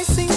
might seem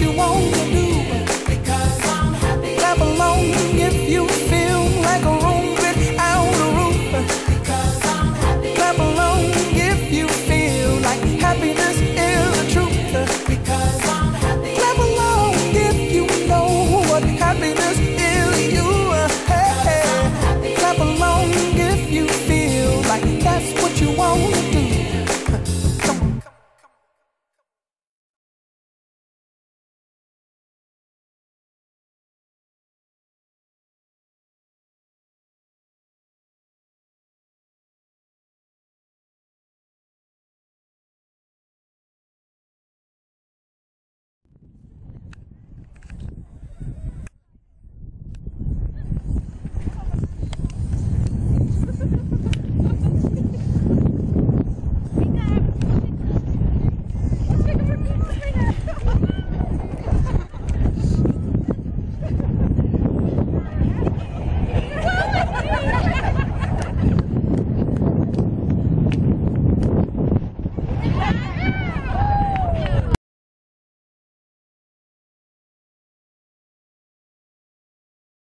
you you want. Yeah.